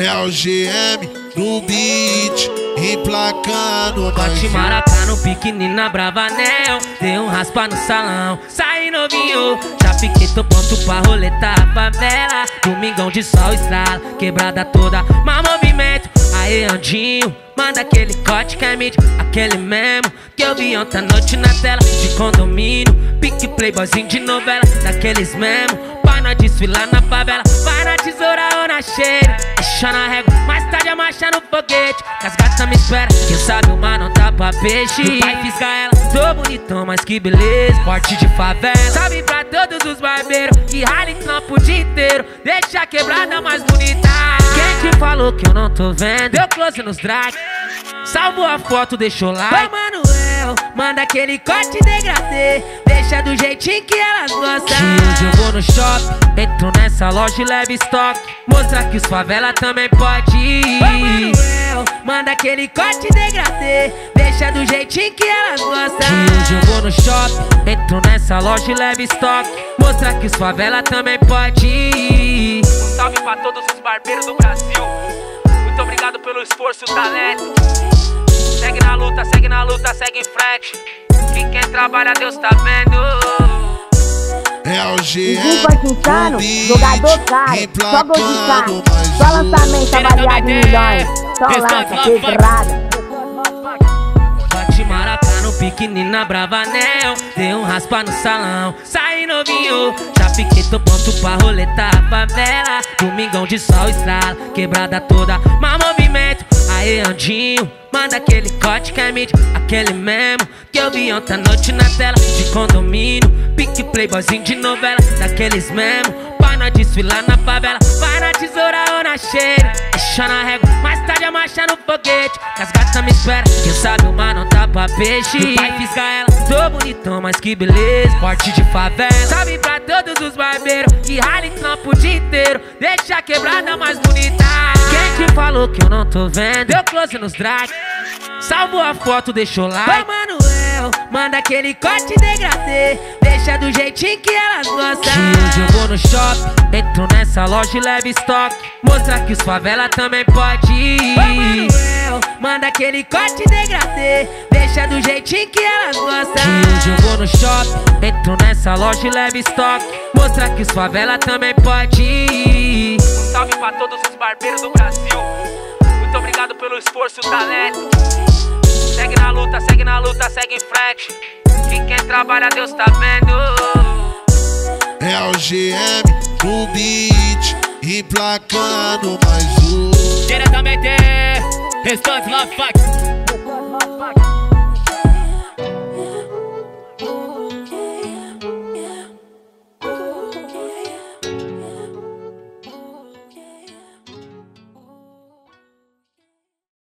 É o GM no beat, emplacando Corte maracá no piquenininho na Bravanel. Deu um raspa no salão, saí novinho. Já fiquei tô pronto pra roleta a favela. Domingão de sol estrala, quebrada toda, mas movimento Aê Andinho, manda aquele corte que é mid Aquele mesmo que eu vi ontem à noite na tela De condomínio, pique playboyzinho de novela Daqueles mesmo, pra nós desfilar na favela. Vai na tesoura ou na cheira, deixa na régua. Mais tarde a marcha no foguete, que as gatas me esperam. Quem sabe o mar não tá pra peixe. O pai fisga ela, tô bonitão, mas que beleza. Corte de favela, salve pra todos os barbeiros Que rala em campo o dia inteiro. Deixa a quebrada mais bonita. Quem te falou que eu não tô vendo? Deu close nos drag. Salvo a foto, deixou like Manda aquele corte degradê Deixa do jeitinho que elas gostam. Que hoje eu vou no shopping Entro nessa loja e levo estoque. Mostra que os favela também pode ir. Ô Manuel, manda aquele corte degradê Deixa do jeitinho que elas gostam. Que hoje eu vou no shopping Entro nessa loja e levo estoque. Mostra que os favela também pode ir. Um salve pra todos os barbeiros do Brasil. Muito obrigado pelo esforço e o talento. Segue na luta, segue na luta, segue em frente. Que quem trabalha, Deus tá vendo. É o GM Quintano, no beat, jogador caro, só gol de mais só lançamento avaliado em milhões, só lança, pedrada. Bate maracá no piquenininho na Bravanel. Deu um raspa no salão, saí novinho. Já fiquei tô pronto pra roleta a favela. Domingão de sol estrala, quebrada toda, mas movimento Aê Andinho, manda aquele corte que é mid Aquele mesmo que eu vi ontem à noite na tela De condomínio, pique playboyzinho de novela Daqueles mesmo, pra nós desfilar na favela Vai na tesoura ou na cheira, deixa na régua Mais tarde a marcha no foguete, que as gatas me esperam Quem sabe o mar não tá pra peixe. O pai fisga ela, tô bonitão, mas que beleza Corte de favela, salve pra todos os barbeiros Que rala em campo o dia inteiro. Deixa a quebrada mais bonita. Quem te falou que eu não tô vendo? Deu close nos drag Salvo a foto, deixou like Ô Manuel, manda aquele corte degradê Deixa do jeitinho que elas gostam Que hoje eu vou no shopping Entro nessa loja e levo estoque. Mostra que os favela também pode ir. Ô Manuel, manda aquele corte degradê Deixa do jeitinho que elas gostam Que hoje eu vou no shopping Entro nessa loja e levo estoque. Mostra que os favela também pode ir. Um salve pra todos os barbeiros do Brasil. Muito obrigado pelo esforço e o talento. Segue na luta, segue na luta, segue em frente. Que quem trabalha, Deus tá vendo. É o GM no beat, emplacando mais um. Diretamente, restante Love Fuck